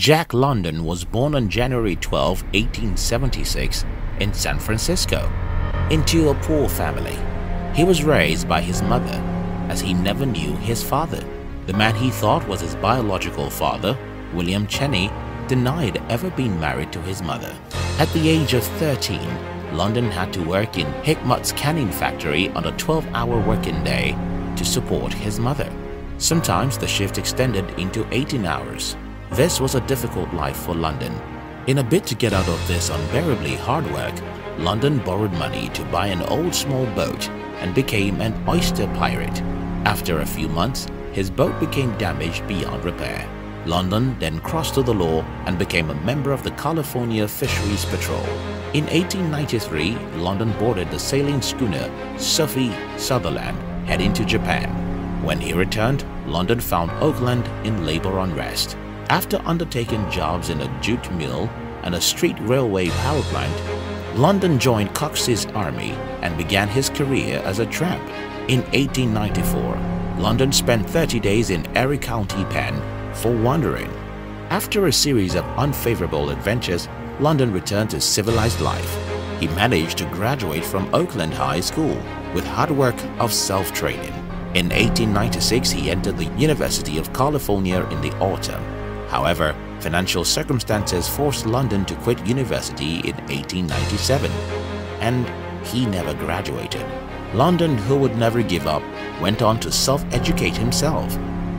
Jack London was born on January 12, 1876 in San Francisco into a poor family. He was raised by his mother as he never knew his father. The man he thought was his biological father, William Chaney, denied ever being married to his mother. At the age of 13, London had to work in Hickmott's canning factory on a 12-hour working day to support his mother. Sometimes the shift extended into 18 hours. This was a difficult life for London. In a bid to get out of this unbearably hard work, London borrowed money to buy an old small boat and became an oyster pirate. After a few months, his boat became damaged beyond repair. London then crossed to the law and became a member of the California Fisheries Patrol. In 1893, London boarded the sailing schooner Sophie Sutherland heading to Japan. When he returned, London found Oakland in labor unrest. After undertaking jobs in a jute mill and a street railway power plant, London joined Cox's army and began his career as a tramp. In 1894, London spent 30 days in Erie County Pen for wandering. After a series of unfavorable adventures, London returned to civilized life. He managed to graduate from Oakland High School with hard work of self-training. In 1896, he entered the University of California in the autumn. However, financial circumstances forced London to quit university in 1897, and he never graduated. London, who would never give up, went on to self-educate himself.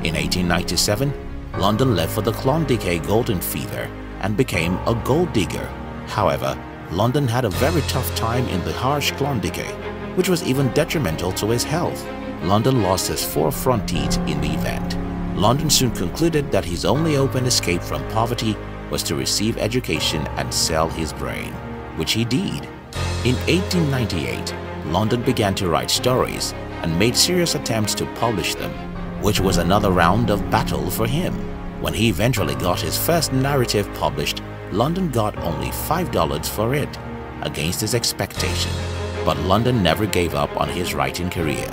In 1897, London left for the Klondike Golden Fever and became a gold digger. However, London had a very tough time in the harsh Klondike, which was even detrimental to his health. London lost his four front teeth in the event. London soon concluded that his only open escape from poverty was to receive education and sell his brain, which he did. In 1898, London began to write stories and made serious attempts to publish them, which was another round of battle for him. When he eventually got his first narrative published, London got only $5 for it, against his expectation. But London never gave up on his writing career.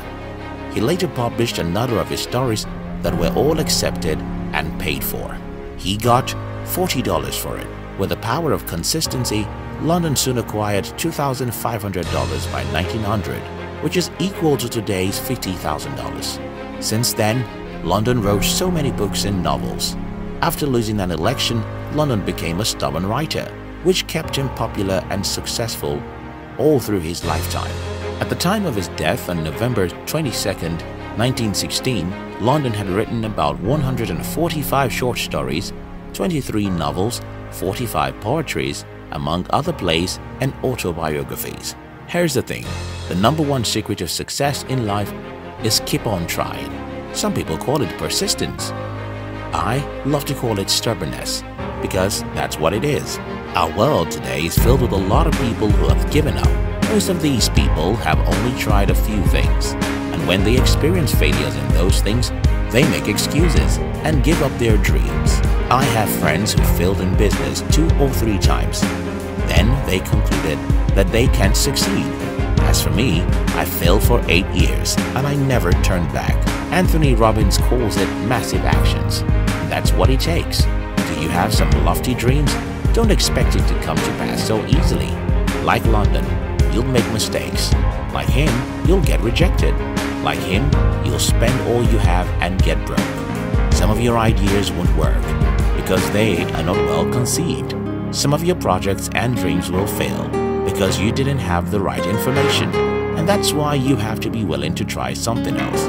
He later published another of his stories that were all accepted and paid for. He got $40 for it. With the power of consistency, London soon acquired $2,500 by 1900, which is equal to today's $50,000. Since then, London wrote so many books and novels. After losing an election, London became a stubborn writer, which kept him popular and successful all through his lifetime. At the time of his death on November 22, 1916, London had written about 145 short stories, 23 novels, 45 poetries, among other plays and autobiographies. Here's the thing, the number one secret of success in life is keep on trying. Some people call it persistence. I love to call it stubbornness because that's what it is. Our world today is filled with a lot of people who have given up. Most of these people have only tried a few things when they experience failures in those things, they make excuses and give up their dreams. I have friends who failed in business two or three times. Then they concluded that they can't succeed. As for me, I failed for eight years and I never turned back. Anthony Robbins calls it massive actions. That's what it takes. Do you have some lofty dreams? Don't expect it to come to pass so easily. Like London, you'll make mistakes. Like him, you'll get rejected. Like him, you'll spend all you have and get broke. Some of your ideas won't work because they are not well conceived. Some of your projects and dreams will fail because you didn't have the right information. And that's why you have to be willing to try something else,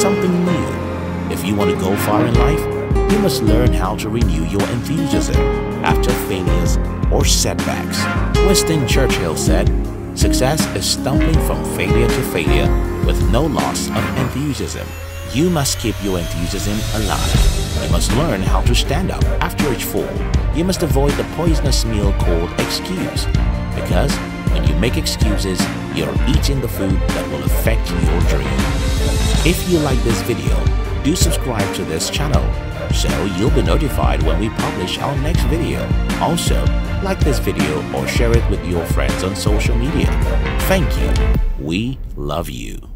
something new. If you want to go far in life, you must learn how to renew your enthusiasm after failures or setbacks. Winston Churchill said, Success is stumbling from failure to failure with no loss of enthusiasm. You must keep your enthusiasm alive. You must learn how to stand up after each fall. You must avoid the poisonous meal called excuse. Because when you make excuses, you're eating the food that will affect your dream. If you like this video, do subscribe to this channel so you'll be notified when we publish our next video. Also, like this video or share it with your friends on social media. Thank you. We love you.